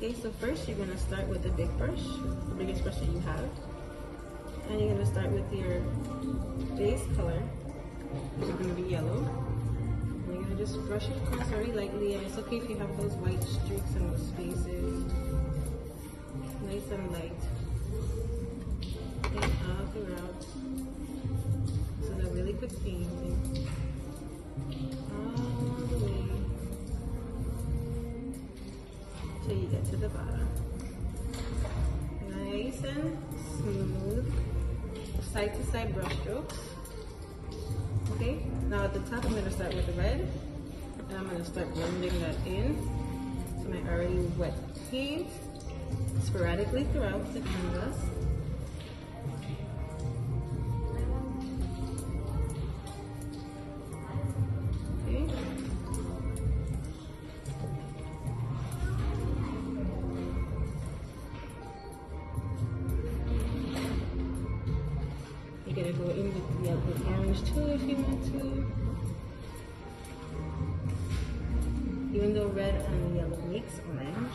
Okay, so first you're gonna start with the big brush, the biggest brush that you have. And you're gonna start with your base color, which is gonna be yellow. And you're gonna just brush it across very lightly, and it's okay if you have those white streaks and those spaces. Nice and light. And all throughout. So that really quick painting. Smooth, side to side brush strokes. Okay, now at the top I'm gonna start with the red and I'm gonna start blending that in to my already wet paint sporadically throughout the canvas. You gotta go in with the orange too if you want to. Even though red and yellow makes orange,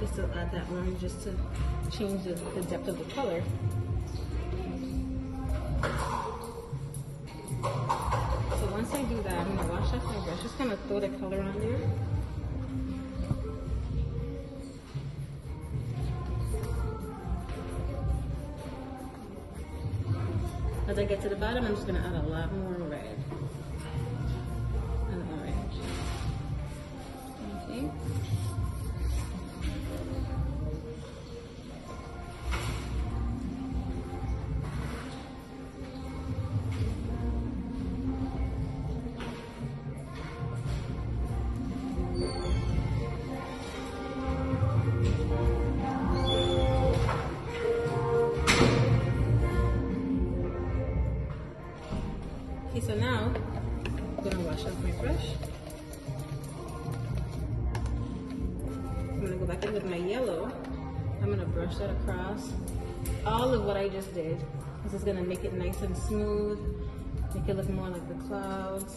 you still add that orange just to change the, the depth of the color. So once I do that, I'm gonna wash off my brush, just kind of throw the color on there. As I get to the bottom, I'm just gonna add a lot more red and orange. Okay. I'm gonna wash off my brush. I'm gonna go back in with my yellow. I'm gonna brush that across all of what I just did. This is gonna make it nice and smooth, make it look more like the clouds.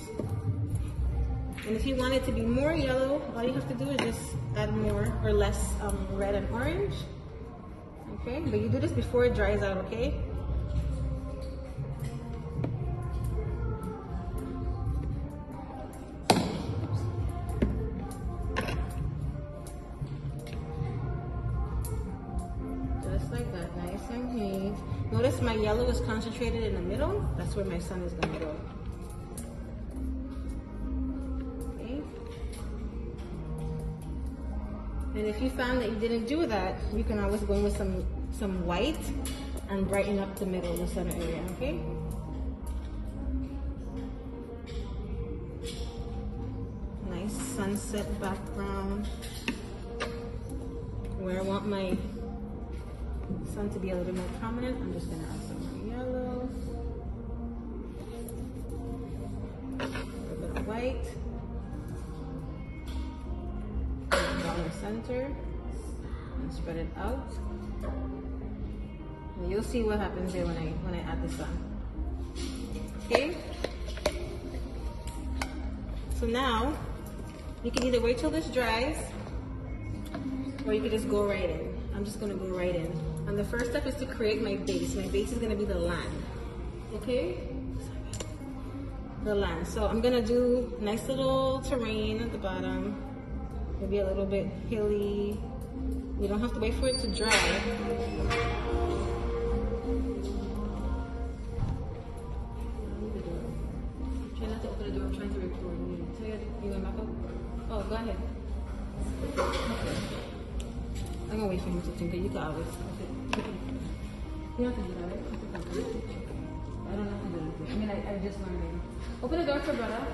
And if you want it to be more yellow, all you have to do is just add more or less um, red and orange. Okay, but you do this before it dries out, okay? My yellow is concentrated in the middle. That's where my sun is gonna go. Okay. And if you found that you didn't do that, you can always go in with some, some white and brighten up the middle, the center area, okay? Nice sunset background. Where I want my sun to be a little more prominent, I'm just gonna add some more yellow. A little bit of white. Down the center. And spread it out. And you'll see what happens here when I when I add the sun. Okay? So now you can either wait till this dries or you can just go right in. I'm just gonna go right in. And the first step is to create my base. My base is gonna be the land. Okay? The land. So I'm gonna do nice little terrain at the bottom. Maybe a little bit hilly. You don't have to wait for it to dry. Try not to open the door. I'm trying to record you. You? Oh, go ahead. I'm that you. You don't to do that, right? I don't have to do anything. I mean, I, I just learned it. Open the door for brother.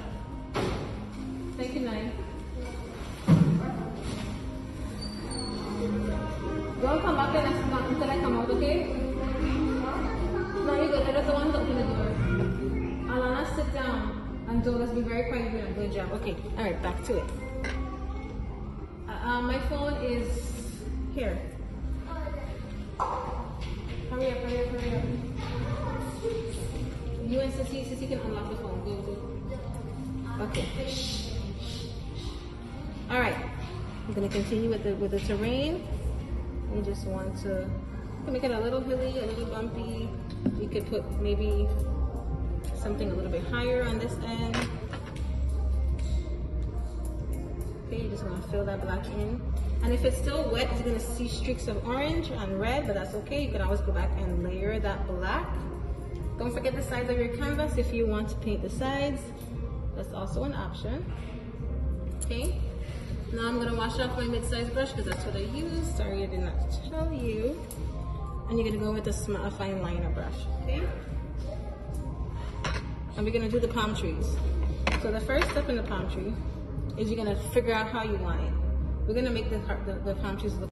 Thank you, Nine. Don't come back next month until I come out, okay? No, you're good. I don't want to open the door. Alana, sit down. And Douglas, be very quiet. You're good job. Okay. All right, back to it. Uh, uh, my phone is here. Hurry up, hurry up, hurry up. You and Sissy, Sissy can unlock the phone. Go, go. Okay. All right. I'm gonna continue with the with the terrain. You just want to make it a little hilly, a little bumpy. You could put maybe something a little bit higher on this end. Okay, you just want to fill that black in. And if it's still wet, you're gonna see streaks of orange and red, but that's okay. You can always go back and layer that black. Don't forget the sides of your canvas if you want to paint the sides. That's also an option. Okay. Now I'm gonna wash off my mid-size brush because that's what I use. Sorry I did not tell you. And you're gonna go with a fine liner brush, okay? And we're gonna do the palm trees. So the first step in the palm tree is you're gonna figure out how you want it. We're gonna make the, the, the palm trees look